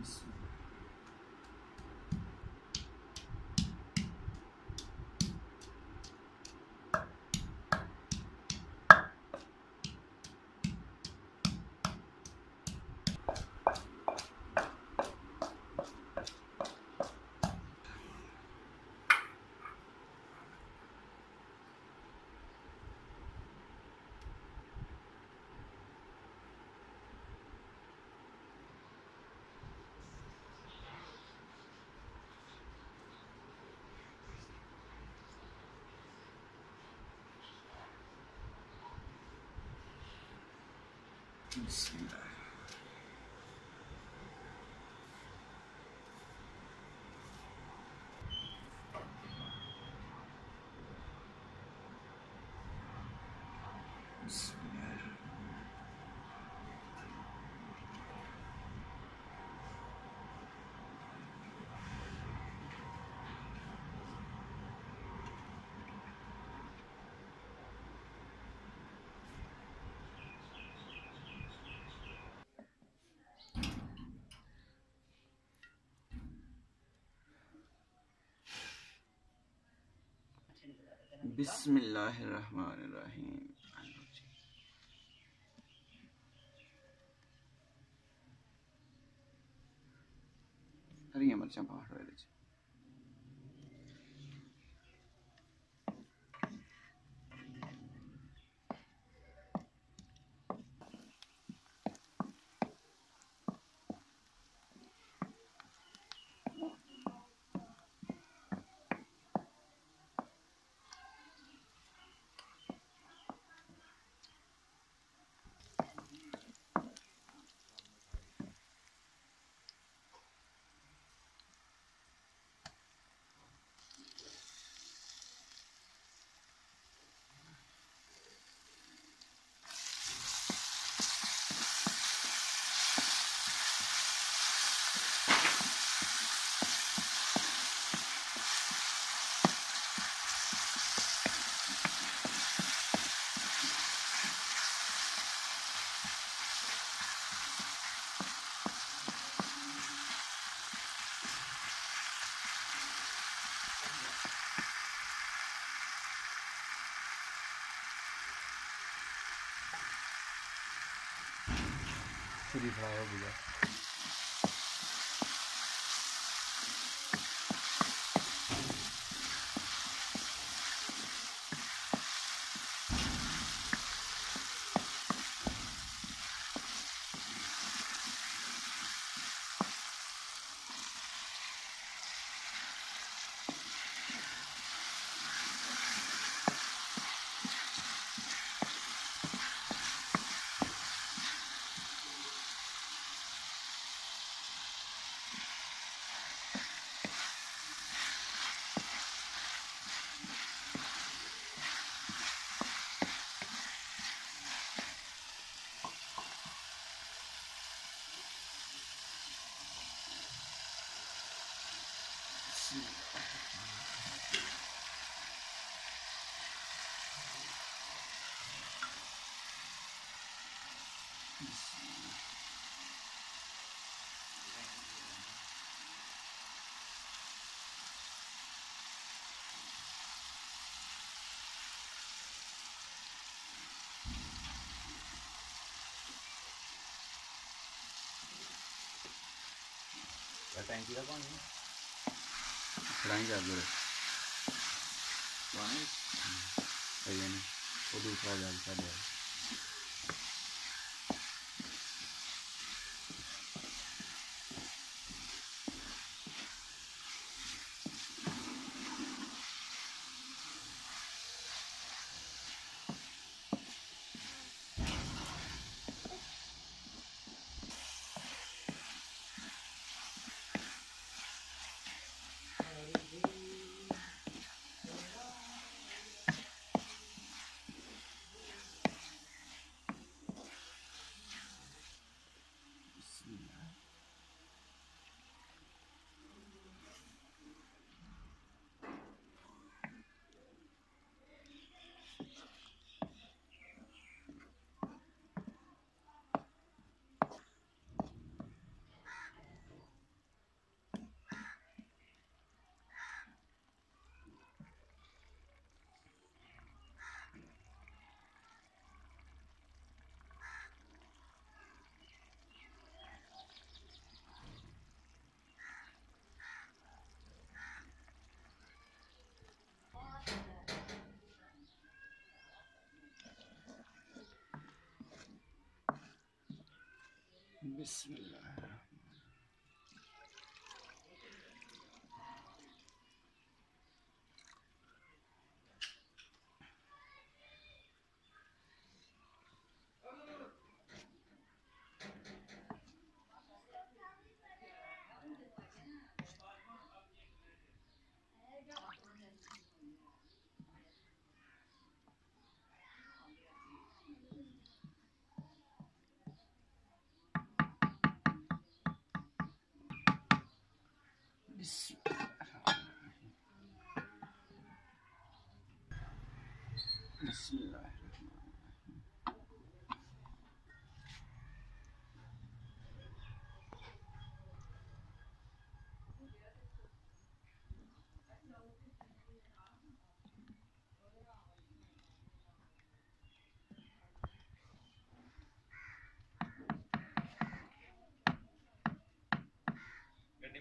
Bismillah. بسم الله بسم بسم الله الرحمن الرحيم. আর আমার চাপা হয়ে গেছে 地方不一样。گیا ٹینکی کا پانی چڑھائیں گے آپ ذرا پانی دوسرا جال کا جائے بسم اللہ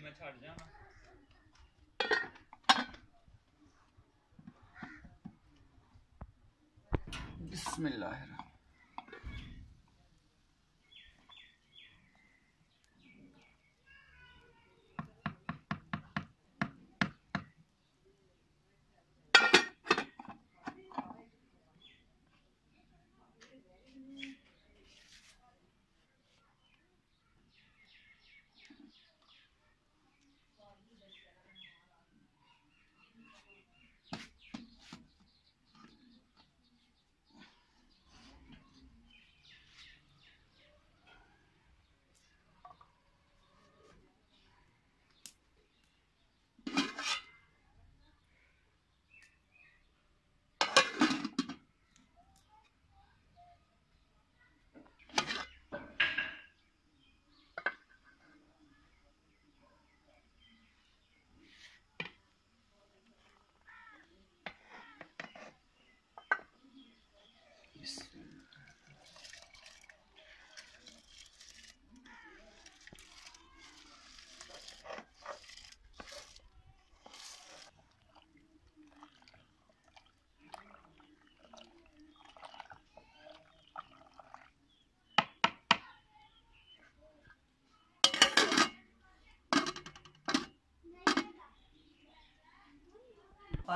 ਮੈਂ ਛੱਡ ਜਾਣਾ بسم اللہ الرحمن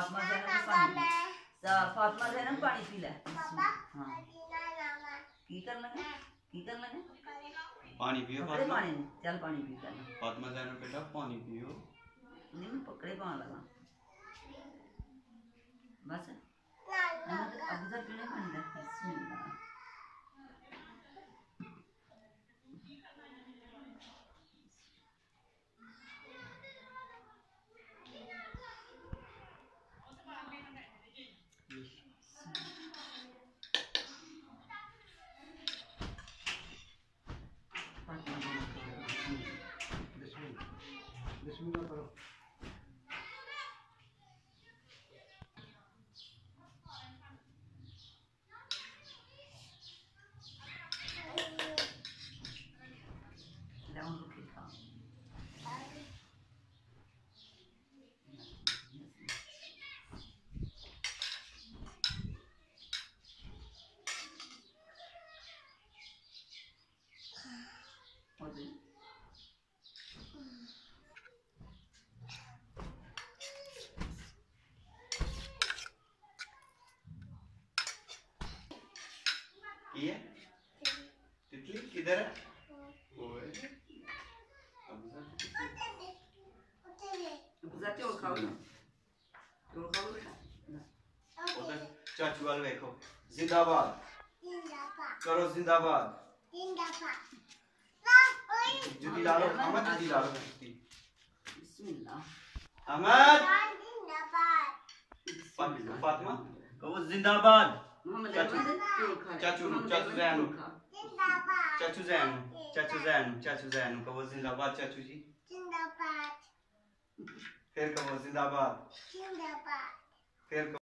فاطمہ زینب کو پانی فاطمہ زینب پانی پی لے ہاں کی کرنا ہے کی کرنا ہے پانی پیو فاطمہ پانی چل پانی پی کرنا فاطمہ زینب بیٹا پانی پیو نہیں میں پکڑے پان لگا بس ابو ذر پینے پانی دا بسم اللہ فاطمہ زینب کو بسم اللہ بسم اللہ کرو Leon rukhe kha. اور بھی یہ تتلی کدھر ہے وہ ہے ابو ذر کی تتلی۔ ابو ذر چول کھاؤ ادھر چاچو ڈالو احمد ڈالو بسم اللہ احمد فاطمہ زندہ باد چاچو- چاچو زین چاچو زین چاچو زین کہو زندہ باد چاچو جی پھر کہو زندہ باد پھر کہو